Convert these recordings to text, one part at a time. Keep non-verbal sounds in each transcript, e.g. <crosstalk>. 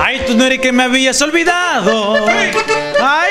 Ay, tú no eres que me habías olvidado. Ay,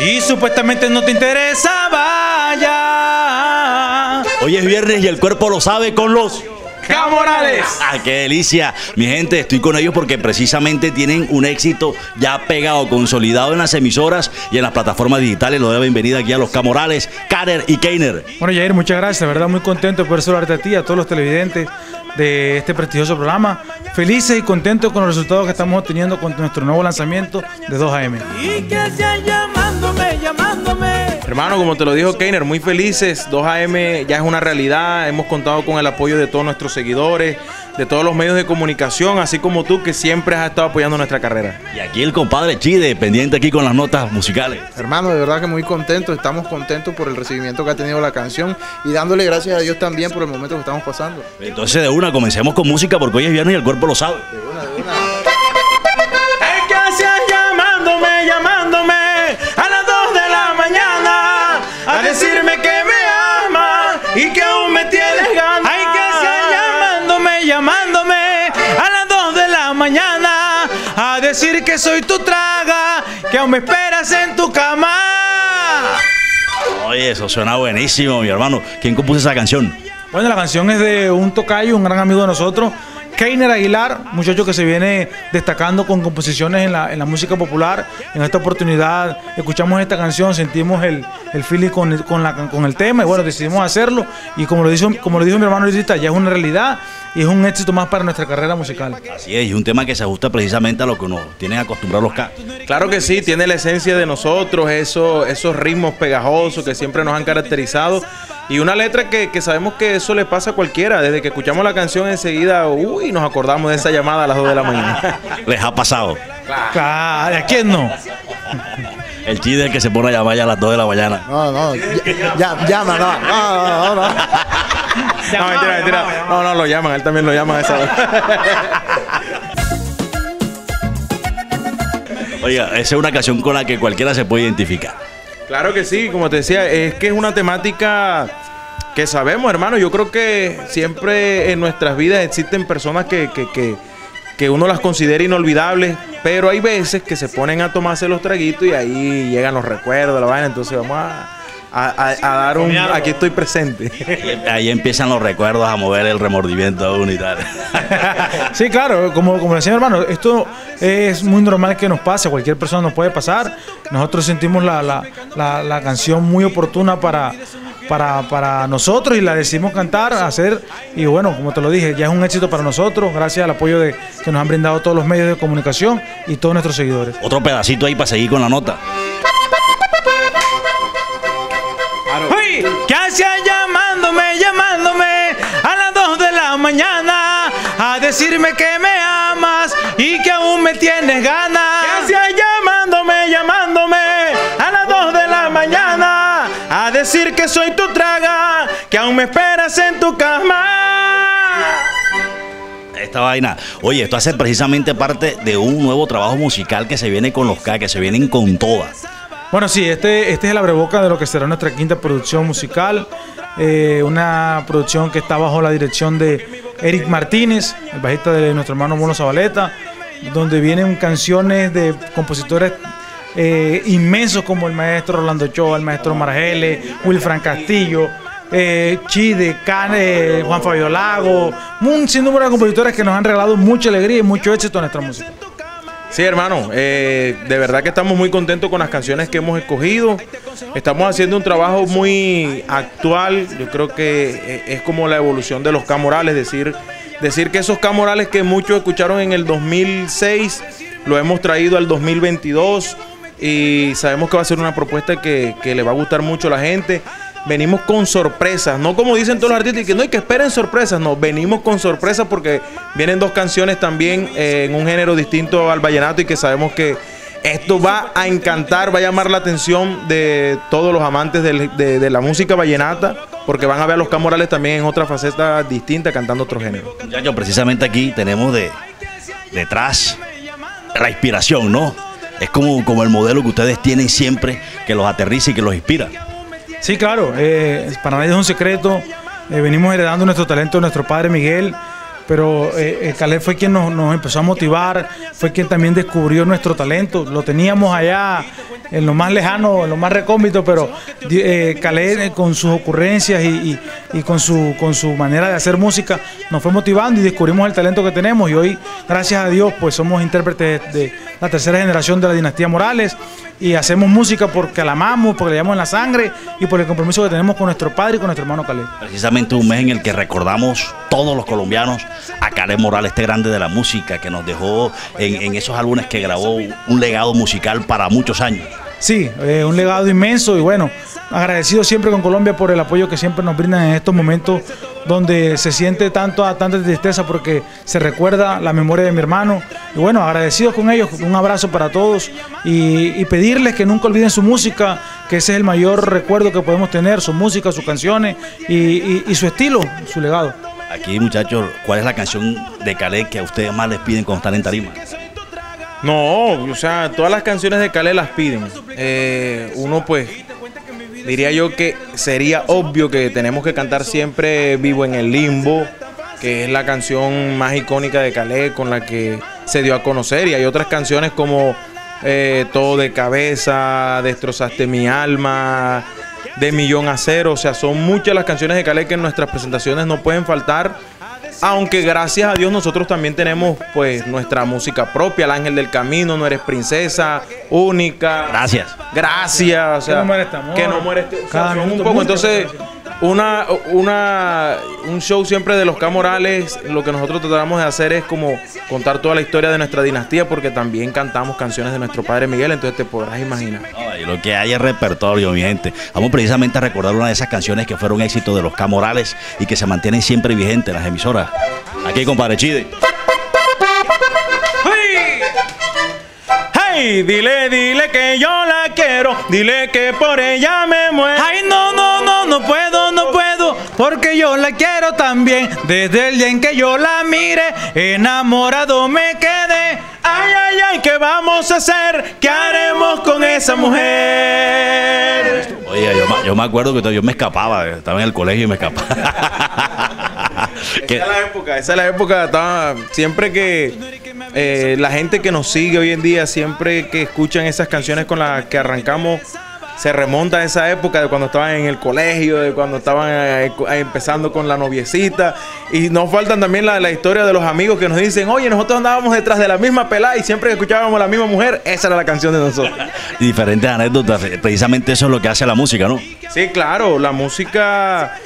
y supuestamente no te interesaba ya. Hoy es viernes y el cuerpo lo sabe con los... Camorales. ¡Ah, qué delicia! Mi gente, estoy con ellos porque precisamente tienen un éxito ya pegado, consolidado en las emisoras y en las plataformas digitales. Lo doy la bienvenida aquí a los Camorales, Kader y Keiner. Bueno, Jair, muchas gracias. De verdad, muy contento de poder saludarte a ti, a todos los televidentes de este prestigioso programa. Felices y contentos con los resultados que estamos obteniendo con nuestro nuevo lanzamiento de 2AM. Y que sea llamándome. Hermano, como te lo dijo Keiner, muy felices. 2AM ya es una realidad. Hemos contado con el apoyo de todos nuestros seguidores, de todos los medios de comunicación, así como tú que siempre has estado apoyando nuestra carrera. Y aquí el compadre Chide, pendiente aquí con las notas musicales. Hermano, de verdad que muy contentos, estamos contentos por el recibimiento que ha tenido la canción y dándole gracias a Dios también por el momento que estamos pasando. Entonces de una, comencemos con música porque hoy es viernes y el cuerpo lo sabe. De una, de una. Decirme que me amas y que aún me tienes ganas. Ay, que sea llamándome, llamándome a las 2 de la mañana a decir que soy tu traga, que aún me esperas en tu cama. Oye, eso suena buenísimo, mi hermano. ¿Quién compuso esa canción? Bueno, la canción es de un tocayo, un gran amigo de nosotros, Keiner Aguilar, muchacho que se viene destacando con composiciones en la, en la música popular. En esta oportunidad escuchamos esta canción, sentimos el, el feeling con, con, la, con el tema y bueno, decidimos hacerlo. Y como lo, dijo, como lo dijo mi hermano ahorita, ya es una realidad y es un éxito más para nuestra carrera musical. Así es, y un tema que se ajusta precisamente a lo que nos tienen acostumbrados los K. Claro que sí, tiene la esencia de nosotros, eso, esos ritmos pegajosos que siempre nos han caracterizado. Y una letra que, que sabemos que eso le pasa a cualquiera. Desde que escuchamos la canción enseguida, uy, nos acordamos de esa llamada a las 2 de la mañana. <laughs> Les ha pasado. Claro, ¿a quién no? El Chide es el que se pone a llamar ya a las 2 de la mañana. No, no, ya- ya- llama, no, no, no, no. No, <laughs> mentira, mentira. No, no, lo llaman, él también lo llaman a esa hora. <laughs> Oiga, esa es una canción con la que cualquiera se puede identificar. Claro que sí, como te decía, es que es una temática que sabemos, hermano. Yo creo que siempre en nuestras vidas existen personas que, que, que, que uno las considera inolvidables, pero hay veces que se ponen a tomarse los traguitos y ahí llegan los recuerdos, la vaina. Entonces vamos a, a- a- a dar un... Aquí estoy presente. Ahí empiezan los recuerdos a mover el remordimiento a uno y tal. <laughs> Sí, claro, como, como decía hermano, esto es muy normal que nos pase, cualquier persona nos puede pasar. Nosotros sentimos la, la- la- la canción muy oportuna para, para, para nosotros y la decidimos cantar, hacer. Y bueno, como te lo dije, ya es un éxito para nosotros, gracias al apoyo de, que nos han brindado todos los medios de comunicación y todos nuestros seguidores. Otro pedacito ahí para seguir con la nota. ¡Uy! ¿Qué hacía llamándome, llamándome a las 2 de la mañana a decirme que me amas y que aún me tienes ganas? ¿Qué hacía llamándome, llamándome a decir que soy tu traga, que aún me esperas en tu cama? Esta vaina. Oye, esto hace precisamente parte de un nuevo trabajo musical que se viene con los K, que se vienen con todas. Bueno, sí, este, este es el abreboca de lo que será nuestra quinta producción musical. eh, una producción que está bajo la dirección de Eric Martínez, el bajista de nuestro hermano Mono Zabaleta, donde vienen canciones de compositores eh, inmensos como el maestro Rolando Ochoa, el maestro Margele, Wilfran Castillo, eh, Chide, Cane, Juan Fabio Lago, un sinnúmero de compositores que nos han regalado mucha alegría y mucho éxito a nuestra música. Sí, hermano, eh, de verdad que estamos muy contentos con las canciones que hemos escogido. Estamos haciendo un trabajo muy actual. Yo creo que eh, es como la evolución de los Camorales, decir, decir que esos Camorales que muchos escucharon en el 2006 lo hemos traído al 2022 y sabemos que va a ser una propuesta que, que le va a gustar mucho a la gente. Venimos con sorpresas, no como dicen todos los artistas, que no hay que esperen sorpresas, no, venimos con sorpresas porque vienen dos canciones también eh, en un género distinto al vallenato y que sabemos que esto va a encantar, va a llamar la atención de todos los amantes de, de la música vallenata, porque van a ver a los Camorales también en otra faceta distinta cantando otro género. Muchachos, precisamente aquí tenemos de detrás la inspiración, ¿no? Es como, como el modelo que ustedes tienen siempre, que los aterriza y que los inspira. Sí, claro, eh, para nadie es un secreto. eh, venimos heredando nuestro talento de nuestro padre Miguel, pero eh, Caleb fue quien nos, empezó a motivar, fue quien también descubrió nuestro talento. Lo teníamos allá en lo más lejano, en lo más recóndito, pero eh, eh, con sus ocurrencias y, con, su, manera de hacer música nos fue motivando y descubrimos el talento que tenemos y hoy, gracias a Dios, pues somos intérpretes de la tercera generación de la dinastía Morales y hacemos música porque la amamos, porque la llevamos en la sangre y por el compromiso que tenemos con nuestro padre y con nuestro hermano Caleb. Precisamente un mes en el que recordamos todos los colombianos a Caleb Morales, este grande de la música que nos dejó en, esos álbumes que grabó un legado musical para muchos años. Sí, eh, un legado inmenso y bueno, agradecido siempre con Colombia por el apoyo que siempre nos brindan en estos momentos donde se siente tanto tanta tristeza porque se recuerda la memoria de mi hermano. Y bueno, agradecidos con ellos, un abrazo para todos y, pedirles que nunca olviden su música, que ese es el mayor recuerdo que podemos tener, su música, sus canciones y, su estilo, su legado. Aquí muchachos, ¿cuál es la canción de Calais que a ustedes más les piden cuando están en tarima? No, o sea, todas las canciones de Calais las piden. Eh, uno pues diría yo que sería obvio que tenemos que cantar siempre Vivo en el Limbo, que es la canción más icónica de Calais con la que se dio a conocer. Y hay otras canciones como eh, Todo de Cabeza, Destrozaste mi alma, De Millón a Cero. O sea, son muchas las canciones de Calais que en nuestras presentaciones no pueden faltar aunque gracias a Dios nosotros también tenemos pues nuestra música propia, El Ángel del Camino, No Eres Princesa, Única. Gracias. Gracias. O sea, que no muere este amor. Que no muere este, un poco. Entonces, una, una, un show siempre de los Camorales, lo que nosotros tratamos de hacer es como contar toda la historia de nuestra dinastía, porque también cantamos canciones de nuestro padre Miguel, entonces te podrás imaginar. Lo que hay es repertorio, mi gente. Vamos precisamente a recordar una de esas canciones que fueron éxito de los Camorales y que se mantienen siempre vigentes en las emisoras. Aquí, compadre Chide. ¡Hey! Dile, dile que yo la quiero, dile que por ella me muero. Ay, no, no, no, no puedo, no puedo, porque yo la quiero también. Desde el día en que yo la mire, enamorado me quedé. Ay, ay, ay, ¿qué vamos a hacer? ¿Qué haremos con esa mujer? Oye, yo, yo me acuerdo que yo me escapaba, estaba en el colegio y me escapaba. esa es la época, esa es la época. Estaba, siempre que eh, la gente que nos sigue hoy en día, siempre que escuchan esas canciones con las que arrancamos, se remonta a esa época de cuando estaban en el colegio, de cuando estaban eh, eh, empezando con la noviecita. Y nos faltan también la, la, historia de los amigos que nos dicen, oye, nosotros andábamos detrás de la misma pelada y siempre que escuchábamos a la misma mujer, esa era la canción de nosotros. <laughs> Diferentes anécdotas, precisamente eso es lo que hace la música, ¿no? Sí, claro, la música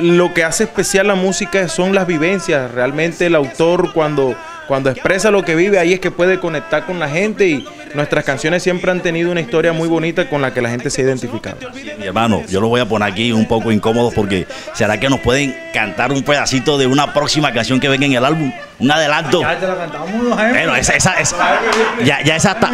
lo que hace especial la música son las vivencias. Realmente el autor cuando, cuando expresa lo que vive, ahí es que puede conectar con la gente y nuestras canciones siempre han tenido una historia muy bonita con la que la gente se ha identificado. Mi hermano, yo lo voy a poner aquí un poco incómodo porque ¿será que nos pueden cantar un pedacito de una próxima canción que venga en el álbum? Un adelanto. Ya te la cantamos, Bueno, esa, esa, esa ya, ya, esa está,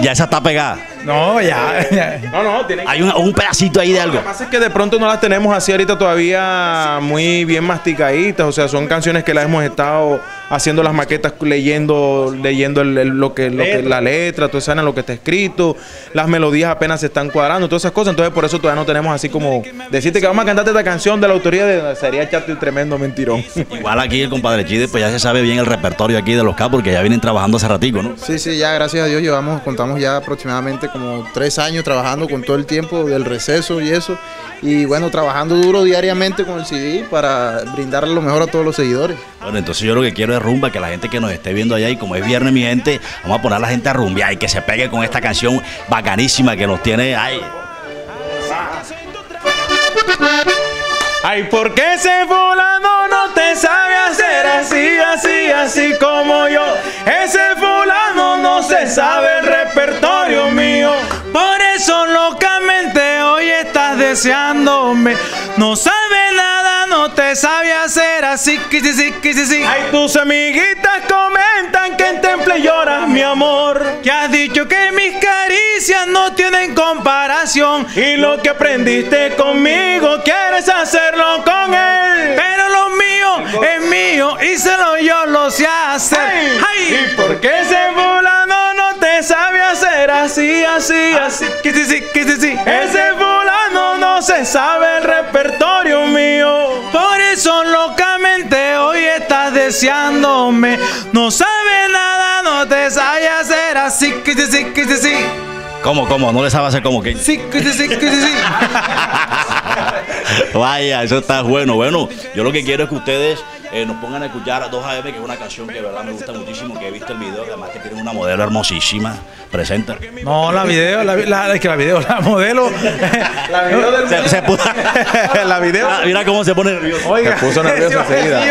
ya esa está pegada. No, ya. no, no, tiene Hay un, un, pedacito ahí de algo. Lo que pasa es que de pronto no las tenemos así ahorita todavía muy bien masticaditas. O sea, son canciones que las hemos estado haciendo las maquetas, leyendo, leyendo lo, que, lo que la letra, toda esa lo que está escrito. Las melodías apenas se están cuadrando, todas esas cosas. Entonces, por eso todavía no tenemos así como decirte que vamos a cantarte esta canción de la autoría de. Sería echarte un tremendo mentirón. <laughs> Igual aquí el compadre Chide, pues ya se sabe bien el repertorio aquí de los K porque ya vienen trabajando hace ratico, ¿no? Sí, sí, ya gracias a Dios llevamos, contamos ya aproximadamente como tres años trabajando con todo el tiempo del receso y eso. Y bueno, trabajando duro diariamente con el CD para brindarle lo mejor a todos los seguidores. Bueno, entonces yo lo que quiero es rumba, que la gente que nos esté viendo allá y como es viernes, mi gente, vamos a poner a la gente a rumbear y que se pegue con esta canción bacanísima que nos tiene ahí. Ay, ¿por qué ese fulano no te sabe hacer así, así, así como yo? Ese fulano no se sabe el deseándome. No sabe nada, no te sabe hacer así, que sí, sí, que sí, sí. Ay, tus amiguitas comentan que en temple lloras, mi amor. Que has dicho que mis caricias no tienen comparación. Y lo que aprendiste conmigo quieres hacerlo con él. Pero lo mío es mío y solo yo lo sé hacer. Ay, ¿Y por qué ese fulano no te sabe hacer así, así, así? Que sí, sí, que sí, sí. Ese se sabe el repertorio mío. Por eso locamente hoy deseándome. No sabe nada, no te sabe hacer así que sí, sí, que sí. ¿Cómo, cómo? ¿No le sabe hacer como que? Sí, que sí, sí, que sí, sí. <laughs> <laughs> Vaya, eso está bueno. Bueno, yo lo que quiero es que ustedes eh, nos pongan a escuchar a 2AM, que es una canción que de verdad me gusta muchísimo, que he visto el video, además que tienen una modelo hermosísima. Presenta. No, la video, la, la, es que la video, la modelo. La video del Se, se puso- <laughs> la video. Ah, Mira cómo se pone nervioso. Oiga, Se puso nervioso <laughs> enseguida.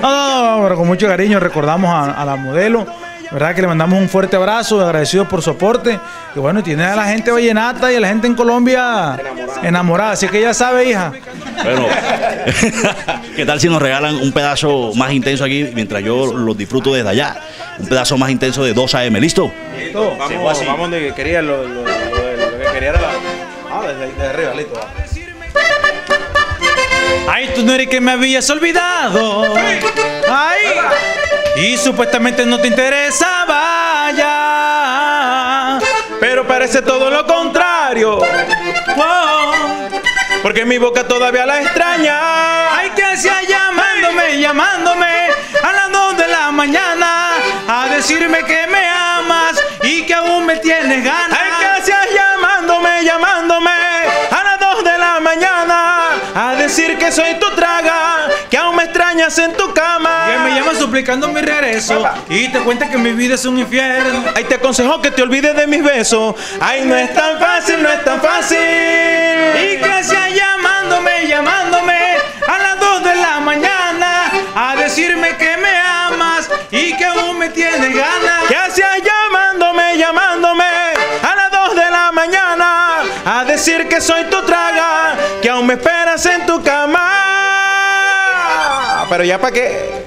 No, no, no, pero con mucho cariño recordamos a, a la modelo. ¿Verdad? Que le mandamos un fuerte abrazo, agradecidos por su aporte. Y bueno, tiene a la gente vallenata y a la gente en Colombia enamorada. Así que ya sabe, hija. Bueno, <laughs> ¿qué tal si nos regalan un pedazo más intenso aquí mientras yo los disfruto desde allá? Un pedazo más intenso de 2 AM, ¿listo? Vamos, vamos de que quería lo, lo- lo- lo que quería era la. Ah, desde, desde arriba, listo. Ay, tú no eres que me habías olvidado. Ay. Y supuestamente no te interesaba ya. Pero parece todo lo contrario. Oh. Porque mi boca todavía la extraña. Ay, que hacía llamándome, llamándome a las 2 de la mañana a decirme que me amas y que aún me tienes ganas. Ay, que hacías llamándome, llamándome a las 2 de la mañana a decir que soy tu traga, que aún me extrañas en tu cama. Que suplicando mi regreso y te cuenta que mi vida es un infierno. Ay, te aconsejo que te olvides de mis besos. Ay, no es tan fácil, no es tan fácil. Y que hacía llamándome, llamándome a las 2 de la mañana a decirme que me amas y que aún me tienes ganas. ¿Qué hacías llamándome, llamándome a las 2 de la mañana a decir que soy tu traga, que aún me esperas en tu cama? Pero ya para qué.